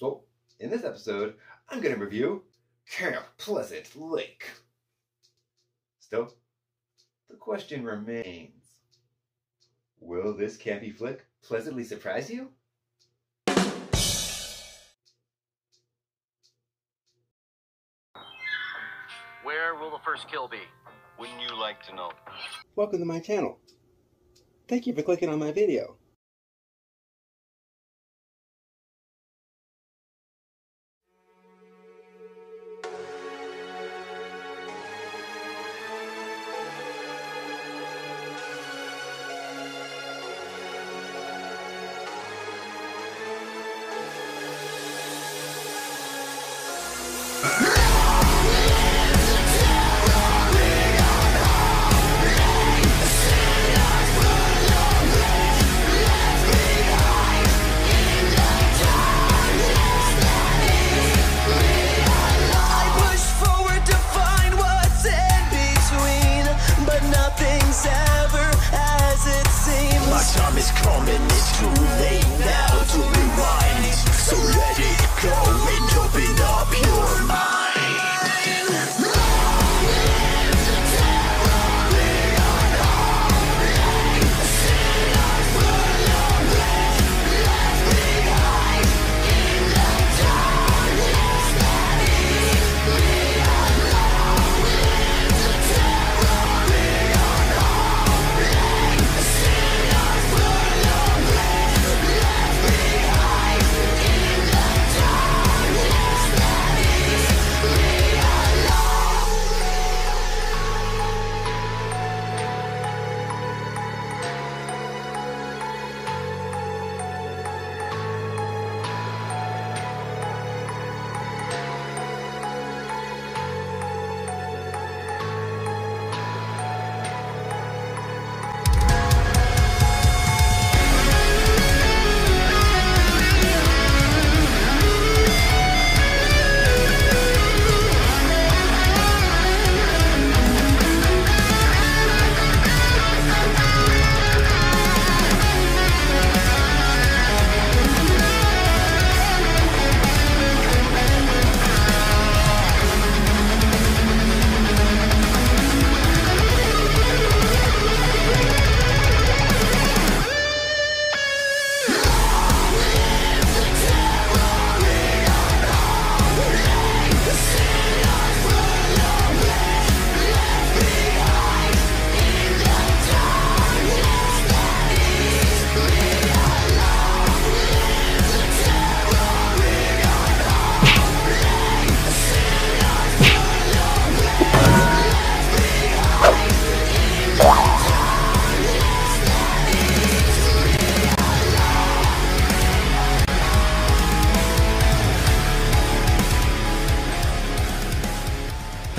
So, in this episode, I'm going to review Camp Pleasant Lake. Still, the question remains Will this campy flick pleasantly surprise you? Where will the first kill be? Wouldn't you like to know? Welcome to my channel. Thank you for clicking on my video.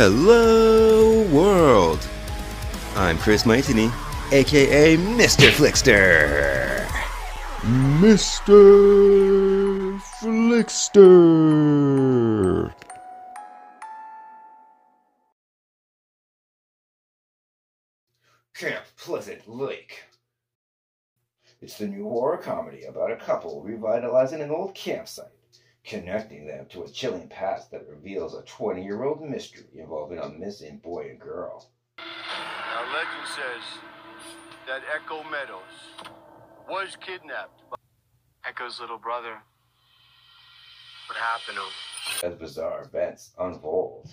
Hello, world! I'm Chris Majtenyi, aka Mr. Flixter. Mr. Flixter. Camp Pleasant Lake. It's the new horror comedy about a couple revitalizing an old campsite, connecting them to a chilling past that reveals a 20 year old mystery involving a missing boy and girl. Now, legend says that Echo Meadows was kidnapped by Echo's little brother. What happened to him? As bizarre events unfold,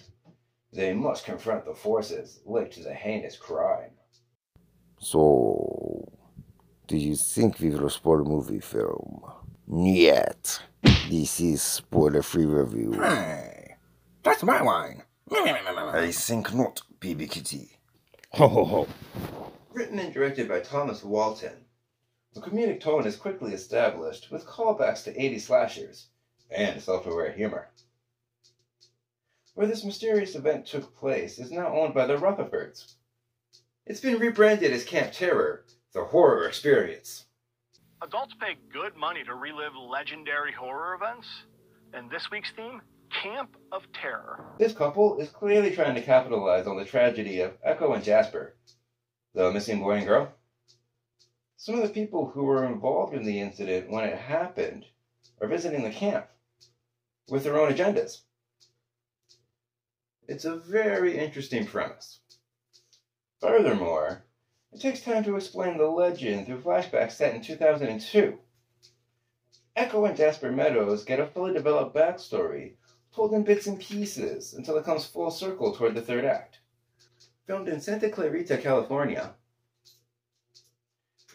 they must confront the forces linked to the heinous crime. So, do you think we will spoil a movie film? Yet. This is spoiler free review. Hey, that's my wine. I think not, baby kitty. Ho ho ho. Written and directed by Thomas Walton, the comedic tone is quickly established with callbacks to 80 slashers and self aware humor. Where this mysterious event took place is now owned by the Rutherfords. It's been rebranded as Camp Terror, the horror experience. Adults pay good money to relive legendary horror events. And this week's theme Camp of Terror. This couple is clearly trying to capitalize on the tragedy of Echo and Jasper, the missing boy and girl. Some of the people who were involved in the incident when it happened are visiting the camp, with their own agendas. It's a very interesting premise. Furthermore, it takes time to explain the legend through flashbacks set in 2002. Echo and Jasper Meadows get a fully developed backstory, told in bits and pieces until it comes full circle toward the third act. Filmed in Santa Clarita, California,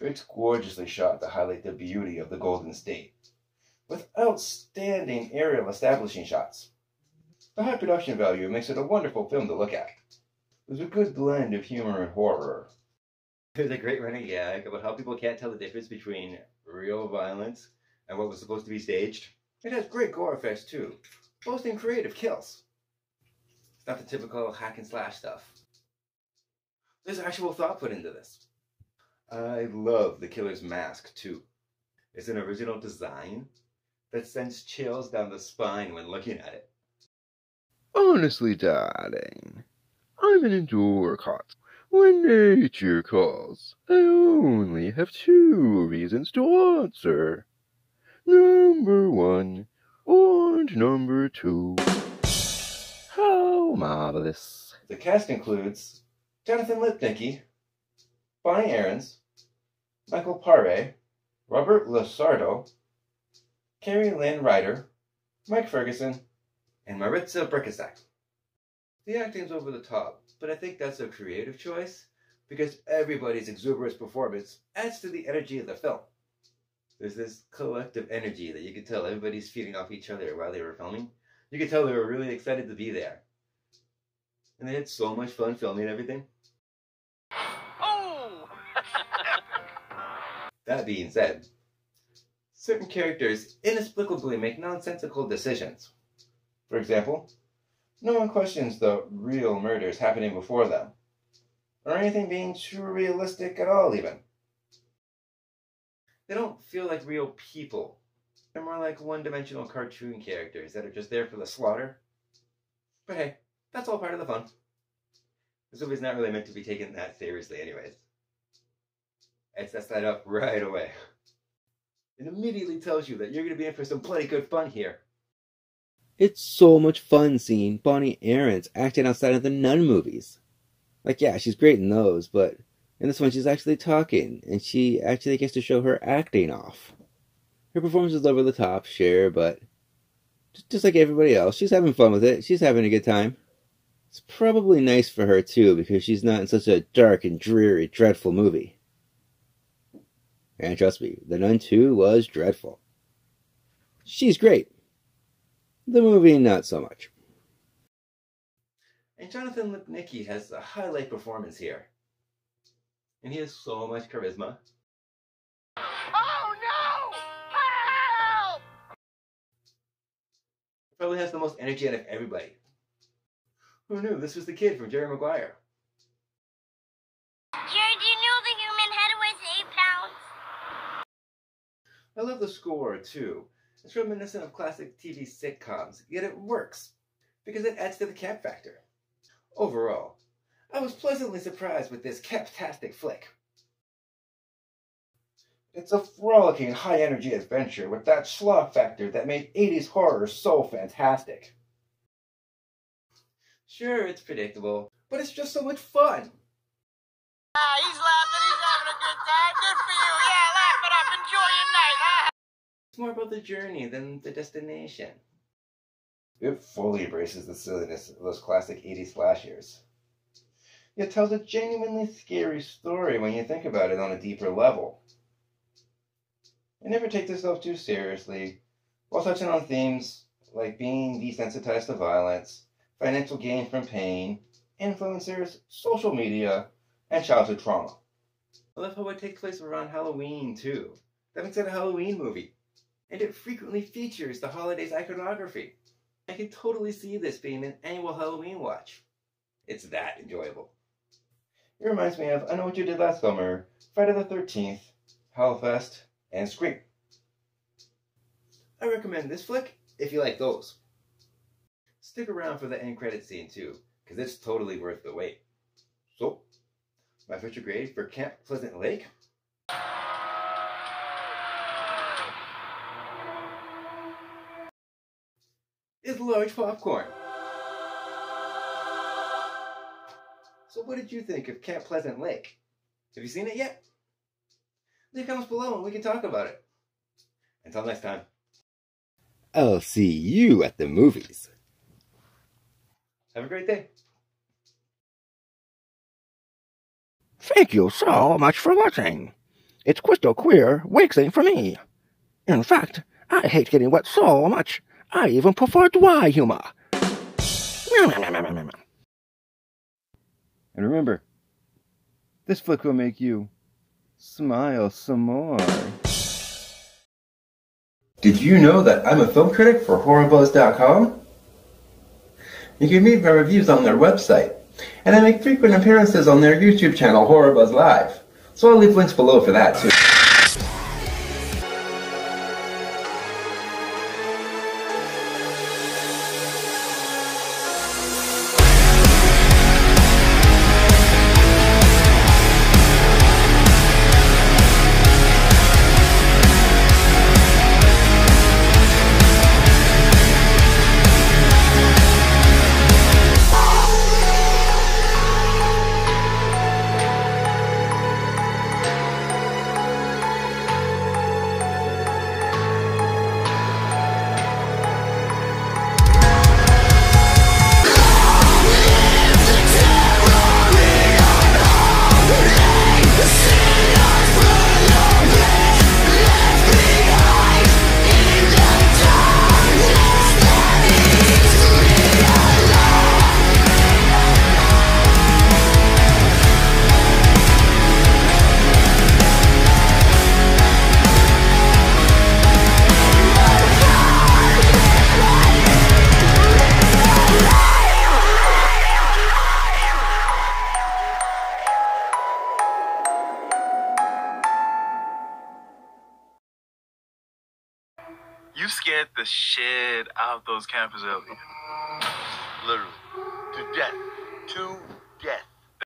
it's gorgeously shot to highlight the beauty of the Golden State, with outstanding aerial establishing shots. The high production value makes it a wonderful film to look at. There's a good blend of humor and horror. There's a great running gag about how people can't tell the difference between real violence and what was supposed to be staged. It has great gore effects too, boasting creative kills. It's not the typical hack and slash stuff. There's actual thought put into this. I love the killer's mask too. It's an original design that sends chills down the spine when looking at it. Honestly, darling, I'm an indoor cat. When nature calls, I only have two reasons to answer. Number one and number two. How marvelous. The cast includes Jonathan Lipnicki, Bonnie Aarons, Michael Paré, Robert LaSardo, Carrie Lynn Ryder, Mike Ferguson, and Maritza Brickasack. The acting's over the top, but I think that's a creative choice because everybody's exuberant performance adds to the energy of the film. There's this collective energy that you could tell everybody's feeding off each other while they were filming. You could tell they were really excited to be there. And they had so much fun filming everything. Oh! That being said, certain characters inexplicably make nonsensical decisions. For example, no one questions the real murders happening before them, or anything being too realistic at all, even. They don't feel like real people. They're more like one dimensional cartoon characters that are just there for the slaughter. But hey, that's all part of the fun. This movie's not really meant to be taken that seriously, anyways. It sets that up right away. It immediately tells you that you're going to be in for some bloody good fun here. It's so much fun seeing Bonnie Aarons acting outside of the Nun movies. Like, yeah, she's great in those, but in this one, she's actually talking, and she actually gets to show her acting off. Her performance is over the top, sure, but just like everybody else, she's having fun with it. She's having a good time. It's probably nice for her, too, because she's not in such a dark and dreary, dreadful movie. And trust me, The Nun 2 was dreadful. She's great. The movie, not so much. And Jonathan Lipnicki has a highlight performance here. And he has so much charisma. Oh no! Help! Probably has the most energy out of everybody. Who knew this was the kid from Jerry Maguire? Jerry, do you know the human head weighs eight pounds? I love the score too. It's reminiscent of classic TV sitcoms, yet it works because it adds to the camp factor. Overall, I was pleasantly surprised with this captastic flick. It's a frolicking, high energy adventure with that schlock factor that made 80s horror so fantastic. Sure, it's predictable, but it's just so much fun. Ah, he's laughing. He's having a good time. Good for you. Yeah, laugh it up. Enjoy your night. Ah. It's more about the journey than the destination. It fully embraces the silliness of those classic 80s slashers. It tells a genuinely scary story when you think about it on a deeper level. It never takes itself too seriously, while touching on themes like being desensitized to violence, financial gain from pain, influencers, social media, and childhood trauma. I love how it takes place around Halloween, too. That makes it a Halloween movie. And it frequently features the holidays iconography. I can totally see this being an annual Halloween watch. It's that enjoyable. It reminds me of I Know What You Did Last Summer, Friday the 13th, Hell Fest, and Scream. I recommend this flick if you like those. Stick around for the end credit scene too, because it's totally worth the wait. So, my future grade for Camp Pleasant Lake is large popcorn. So, what did you think of Camp Pleasant Lake? Have you seen it yet? Leave comments below and we can talk about it. Until next time. I'll see you at the movies. Have a great day. Thank you so much for watching. It's crystal clear waxing for me. In fact, I hate getting wet so much, I even prefer dry humor. And remember, this flick will make you smile some more. Did you know that I'm a film critic for HorrorBuzz.com? You can read my reviews on their website, and I make frequent appearances on their YouTube channel, HorrorBuzz Live. So I'll leave links below for that too. Scared the shit out of those campers earlier. Literally. To death. To death.